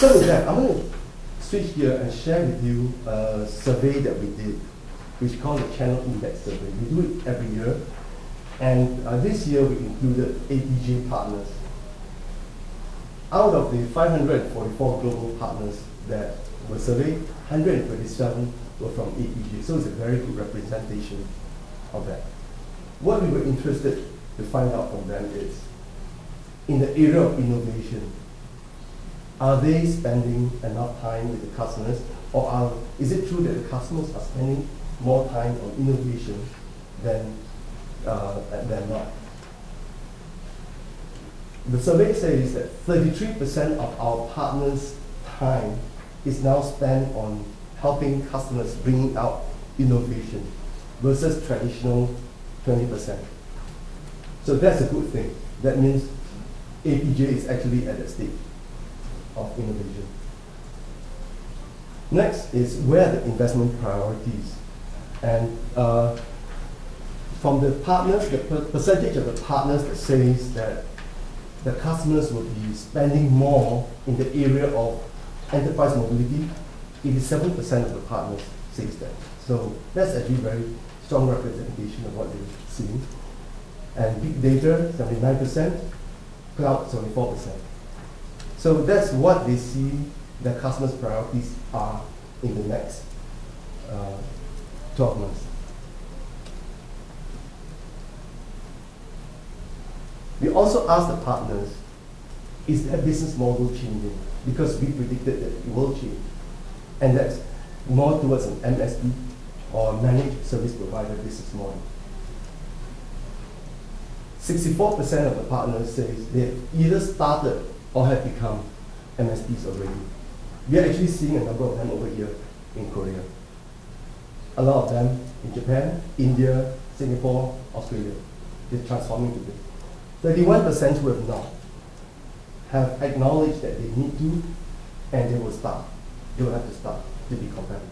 So with that, I'm going to switch here and share with you a survey that we did, which is called the Channel Index Survey. We do it every year. And uh, this year we included APJ partners. Out of the 544 global partners that were surveyed, 127 were from APJ. So it's a very good representation of that. What we were interested to find out from them is, in the area of innovation, are they spending enough time with the customers, or are, is it true that the customers are spending more time on innovation than, uh, than not? The survey says that 33% of our partners' time is now spent on helping customers bring out innovation versus traditional 20%. So that's a good thing. That means APJ is actually at the state of innovation. Next is where the investment priorities. And uh, from the partners, the per percentage of the partners that says that the customers will be spending more in the area of enterprise mobility, 87% of the partners says that. So that's actually very strong representation of what they're seeing. And big data, 79%, cloud, 74%. So that's what they see the customer's priorities are in the next uh, 12 months. We also asked the partners, is their business model changing? Because we predicted that it will change. And that's more towards an MSP or managed service provider business model. 64% of the partners say they have either started or have become MSPs already. We are actually seeing a number of them over here in Korea. A lot of them in Japan, India, Singapore, Australia. They're transforming to this. 31% who have not have acknowledged that they need to and they will start. They will have to start to be competitive.